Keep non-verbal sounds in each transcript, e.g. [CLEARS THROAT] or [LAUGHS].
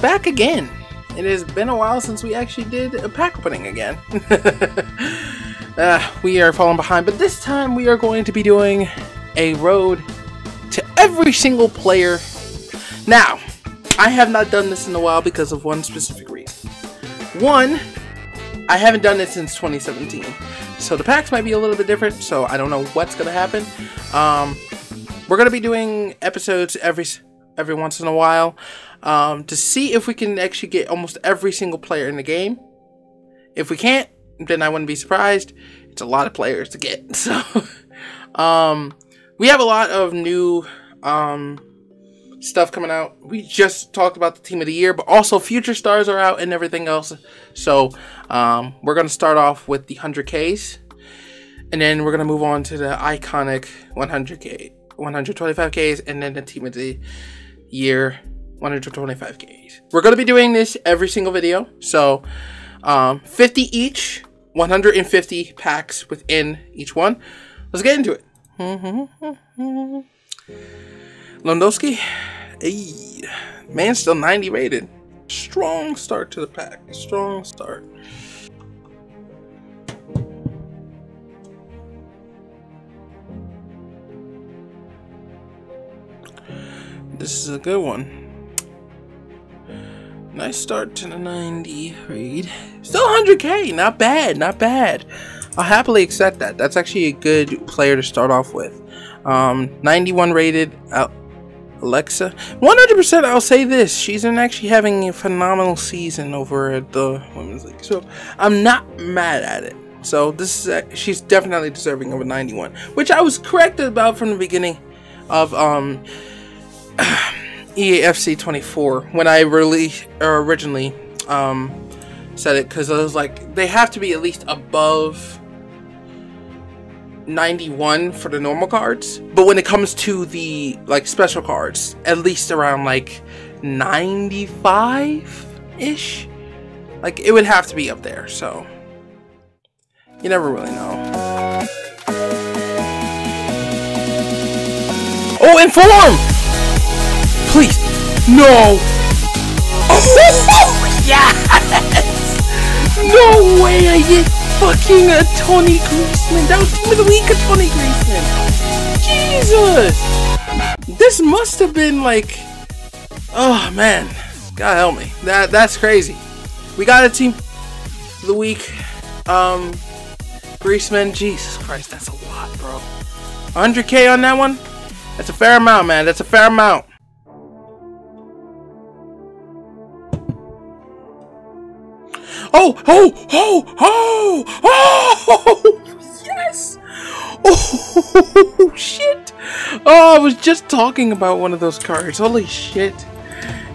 back again. It has been a while since we actually did a pack opening again. [LAUGHS] uh, we are falling behind, but this time we are going to be doing a road to every single player. Now, I have not done this in a while because of one specific reason. One, I haven't done it since 2017. So the packs might be a little bit different, so I don't know what's going to happen. Um, we're going to be doing episodes every every once in a while um, to see if we can actually get almost every single player in the game. If we can't, then I wouldn't be surprised. It's a lot of players to get. [LAUGHS] So, um, we have a lot of new um, stuff coming out. We just talked about the team of the year, but also future stars are out and everything else. So, um, we're going to start off with the 100Ks. And then we're going to move on to the iconic 100K, 125Ks, and then the team of the year 125k We're going to be doing this every single video. So, um, 50 each, 150 packs within each one. Let's get into it. [LAUGHS] Lewandowski, hey, man, still 90 rated. Strong start to the pack. Strong start. This is a good one. Nice start to the 90 read. Still 100k, not bad, not bad. I'll happily accept that. That's actually a good player to start off with. Um, 91 rated Alexia. 100% I'll say this. She's been actually having a phenomenal season over at the Women's League. So I'm not mad at it. So this is she's definitely deserving of a 91, which I was corrected about from the beginning of um [CLEARS THROAT] EAFC 24 when I really or originally um, said it because I was like they have to be at least above 91 for the normal cards, but when it comes to the like special cards, at least around like 95 ish. Like it would have to be up there, so you never really know. Oh, inform! Please. No. [LAUGHS] Oh, yes. No way I get fucking a Tony Griezmann. That was team of the week a Tony Griezmann. Jesus. This must have been like, oh man, God help me. That that's crazy. We got a team of the week. Um, Griezmann. Jesus Christ, that's a lot, bro. 100k on that one. That's a fair amount, man. That's a fair amount. Oh, oh, oh, oh, oh, yes. Oh, [LAUGHS] shit. Oh, I was just talking about one of those cards. Holy shit.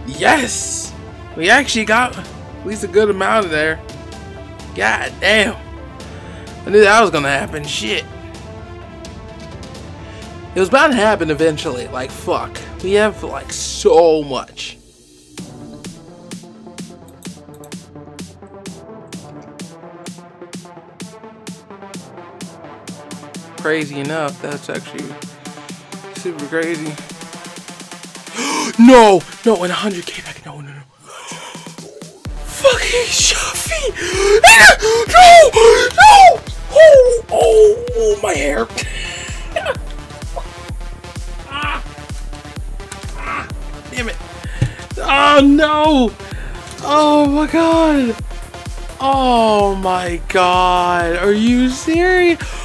Yes. We actually got at least a good amount of there. God damn. I knew that was to happen. Shit. It was bound to happen eventually. Like, fuck. We have, like, so much. Crazy enough. That's actually super crazy. [GASPS] no! No, in 100k back. No, no, no. Fucking Shuffy! No! No! Oh, oh, oh my hair. [LAUGHS] Damn it. Oh no! Oh my god! Oh my god! Are you serious?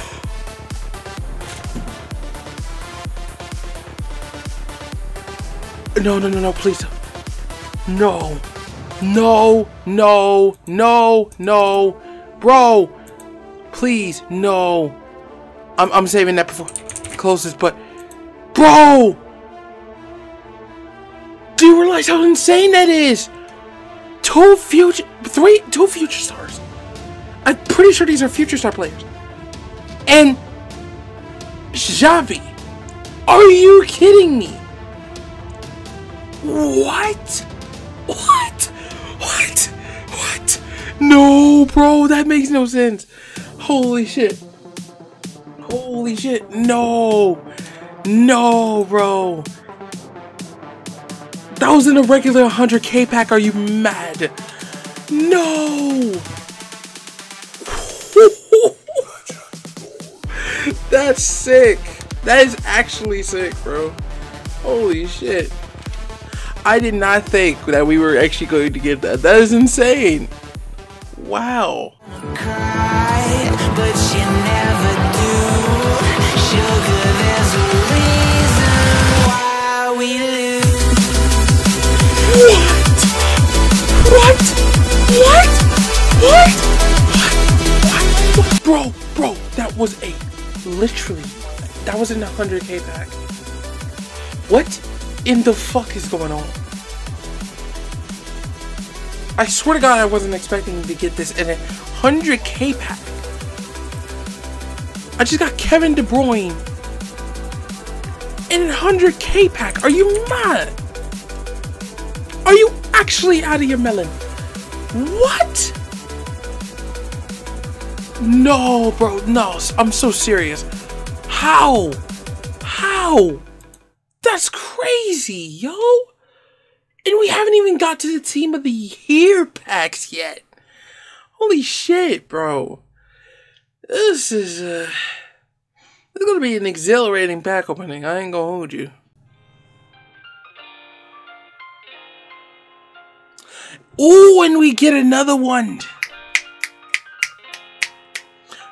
No, no, no, no, please. No. No, no, no, no. Bro, please, no. I'm, I'm saving that before it closes, but... Bro! Do you realize how insane that is? Two future... Three... Two future stars. I'm pretty sure these are future star players. And... Xavi. Are you kidding me? What? What? What? What? No, bro, that makes no sense. Holy shit. Holy shit. No. No, bro. That was in a regular 100k pack. Are you mad? No! [LAUGHS] That's sick. That is actually sick, bro. Holy shit. I did not think that we were actually going to get that. That is insane. Wow. What? What? What? What? What? Bro, bro, that was a literally that was in a 100k pack. What in the fuck is going on? I swear to God, I wasn't expecting to get this in a 100k pack. I just got Kevin De Bruyne in a 100k pack. Are you mad? Are you actually out of your melon? What? No, bro. No, I'm so serious. How? How? That's crazy, yo. And we haven't even got to the team of the year packs yet. Holy shit, bro. This is uh this is gonna be an exhilarating pack opening. I ain't gonna hold you. Ooh, and we get another one.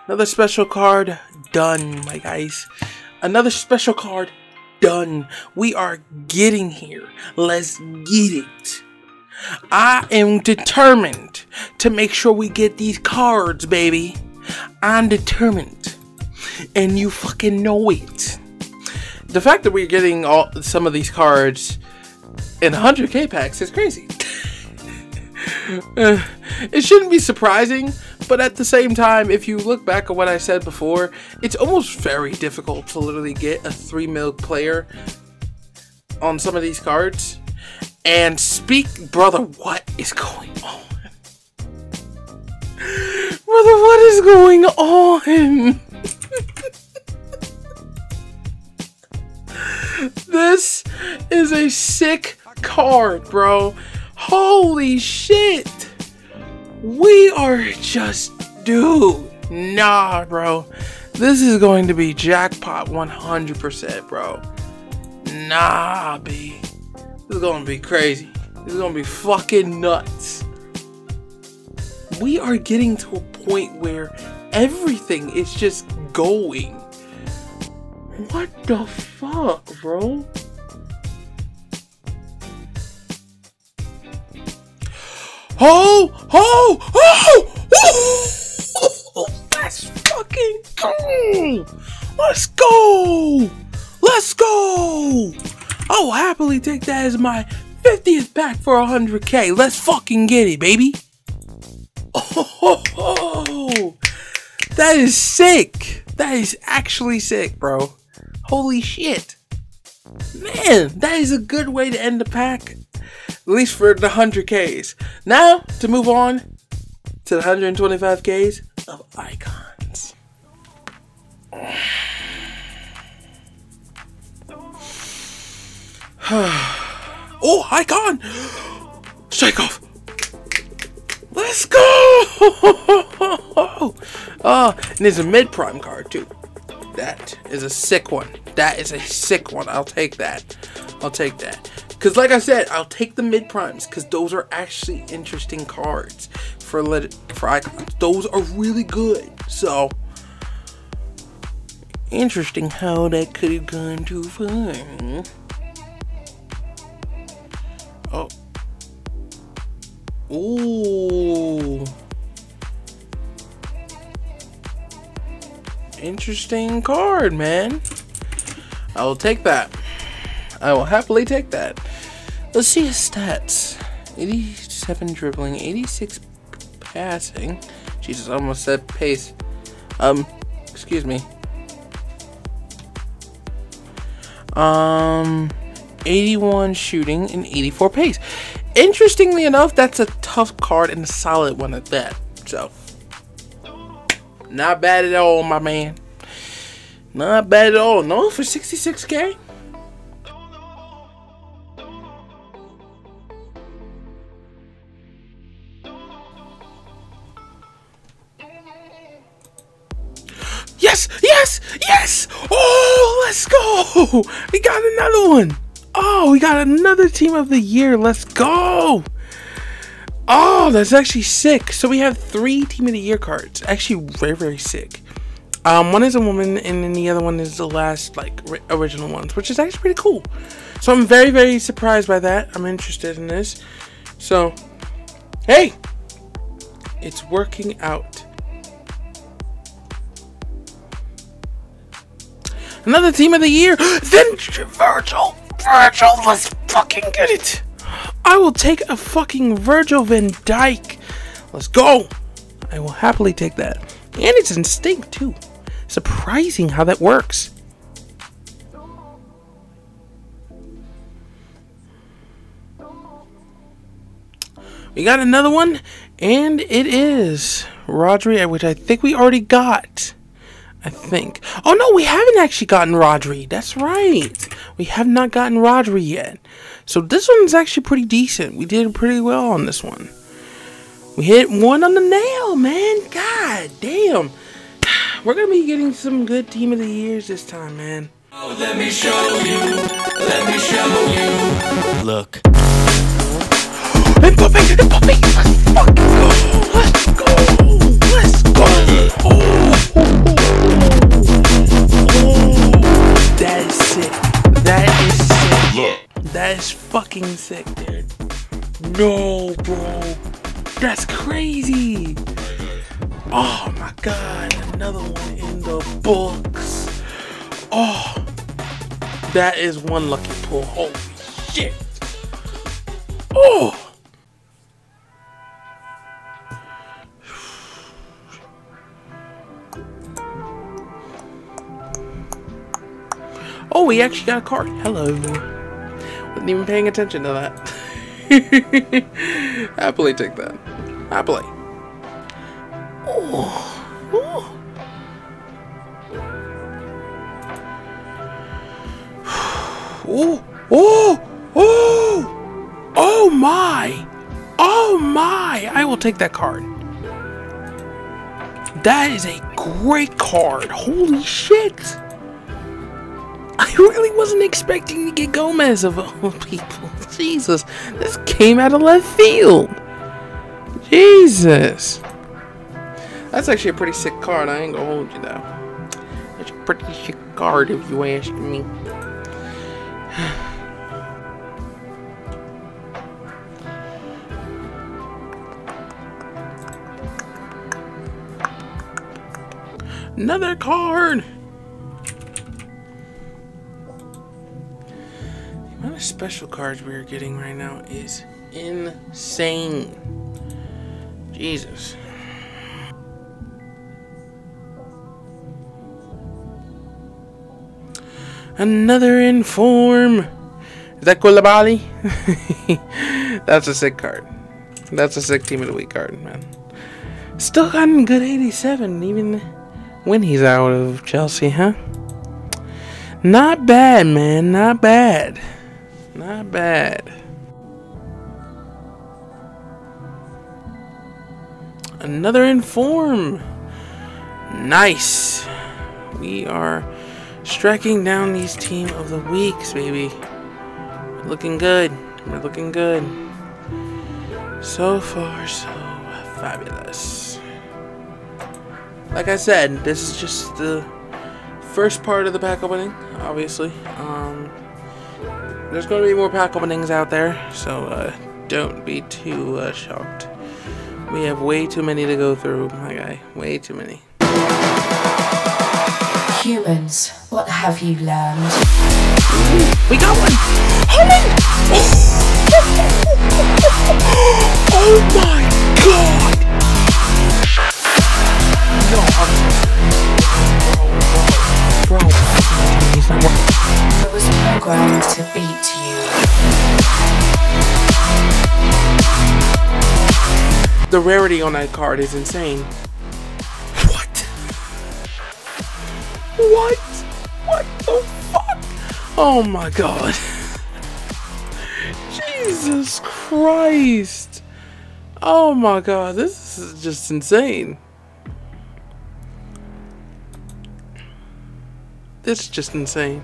Another special card done, my guys. Another special card done. We are getting here. Let's get it. I am determined to make sure we get these cards, baby. I'm determined. And you fucking know it. The fact that we're getting all some of these cards in 100k packs is crazy. [LAUGHS] Uh, it shouldn't be surprising, but at the same time, if you look back at what I said before, it's almost very difficult to literally get a 3 mil player on some of these cards. And speak, brother, what is going on? [LAUGHS] brother, what is going on? [LAUGHS] this is a sick card, bro. Holy shit! We are just, dude, nah, bro. This is going to be jackpot 100%, bro. Nah, B. This is going to be crazy. This is going to be fucking nuts. We are getting to a point where everything is just going. What the fuck, bro? Oh, oh, oh! Let's fucking go! Let's go! Let's go! I will happily take that as my 50th pack for 100k. Let's fucking get it, baby. Oh, [LAUGHS] that is sick. That is actually sick, bro. Holy shit. Man, that is a good way to end the pack at least for the 100Ks. Now, to move on to the 125Ks of icons. [SIGHS] oh, icon! Shake off! Let's go! oh, [LAUGHS] and there's a mid prime card too. That is a sick one. That is a sick one. I'll take that. I'll take that. Because like I said, I'll take the mid primes because those are actually interesting cards for let for icons. Those are really good. So interesting how that could have gone too far. Oh. Ooh. Interesting card, man. I will take that. I will happily take that. Let's see his stats. 87 dribbling, 86 passing. Jesus, almost said pace. Um, excuse me. Um, 81 shooting and 84 pace. Interestingly enough, that's a tough card and a solid one at that. So, not bad at all, my man. Not bad at all. No, for 66k. Yes! Yes! Yes! Oh, let's go! We got another one! Oh, we got another team of the year. Let's go! Oh, that's actually sick. So we have three team of the year cards. Actually, very, very sick. Um, one is a woman, and then the other one is the last, like, original ones, which is actually pretty cool. So I'm very, very surprised by that. I'm interested in this. So, hey! It's working out. Another team of the year. Then Virgil. Virgil, let's fucking get it. I will take a fucking Virgil van Dijk. Let's go. I will happily take that. And it's instinct too. Surprising how that works. We got another one, and it is Rodri, which I think we already got. I think. Oh no, we haven't actually gotten Rodri. That's right. We have not gotten Rodri yet. So this one's actually pretty decent. We did pretty well on this one. We hit one on the nail, man. God damn. [SIGHS] We're gonna be getting some good team of the years this time, man. Oh, let me show you. Let me show you. Look. And puppy, and puppy, let's fucking go. Let's go. Let's go. Fucking sick, dude. No, bro. That's crazy. Oh my god. Another one in the books. Oh. That is one lucky pull. Holy shit. Oh. Oh, we actually got a card. Hello. Wasn't even paying attention to that. [LAUGHS] Happily take that. Happily. Oh. oh. Oh, oh, oh, oh my, oh my, I will take that card. That is a great card. Holy shit. I really wasn't expecting to get Gomez of all people. [LAUGHS] Jesus, this came out of left field. Jesus. That's actually a pretty sick card. I ain't gonna hold you though. It's a pretty sick card if you ask me. [SIGHS] Another card! The special cards we are getting right now is insane. Jesus. Another inform. Is that Koulibaly? [LAUGHS] That's a sick card. That's a sick team of the week card, man. Still gotten good 87, even when he's out of Chelsea, huh? Not bad, man. Not bad. Not bad. Another inform. Nice. We are striking down these team of the weeks, baby. looking good. We're looking good. So far, so fabulous. Like I said, this is just the first part of the pack opening, obviously. Um, there's going to be more pack openings out there, so uh, don't be too uh, shocked. We have way too many to go through, my guy. Way too many. Humans, what have you learned? We got one! Homie! [LAUGHS] Oh my god! Programmed to beat you. The rarity on that card is insane. What? What? What the fuck? Oh my god. Jesus Christ. Oh my god, this is just insane. this is just insane.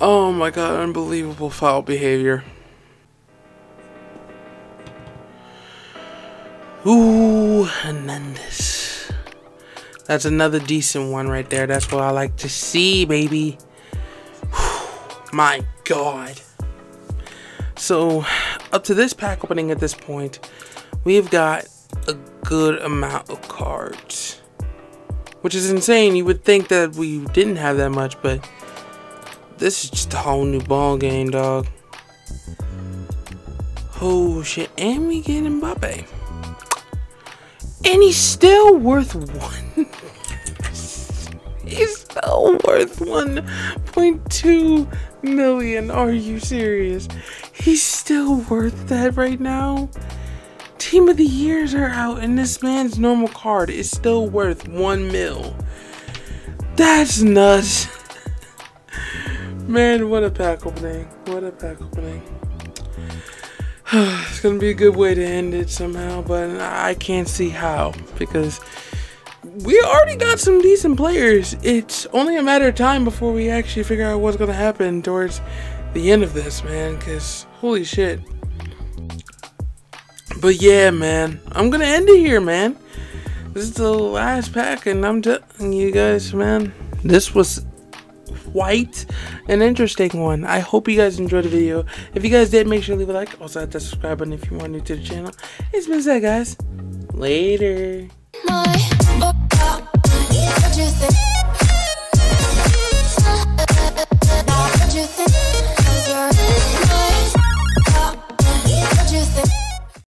Oh my god, unbelievable foul behavior. Ooh, Hernandez. That's another decent one right there. That's what I like to see, baby. My god. So, up to this pack opening at this point, we've got a good amount of cards. Which is insane. You would think that we didn't have that much, but this is just a whole new ball game, dog. Oh shit, and we get Mbappe. And he's still worth one. [LAUGHS] he's still worth 1.2 million. Are you serious? He's still worth that right now. Team of the years are out, and this man's normal card is still worth one mil. That's nuts. [LAUGHS] Man, what a pack opening. What a pack opening. [SIGHS] it's gonna be a good way to end it somehow, but I can't see how because we already got some decent players. It's only a matter of time before we actually figure out what's gonna happen towards the end of this, man. Because holy shit. But yeah, man, I'm gonna end it here, man. This is the last pack, and I'm telling you guys, man, this was quite an interesting one. I hope you guys enjoyed the video. If you guys did, make sure to leave a like. Also, hit that subscribe button if you are new to the channel. It's been said, guys. Later. My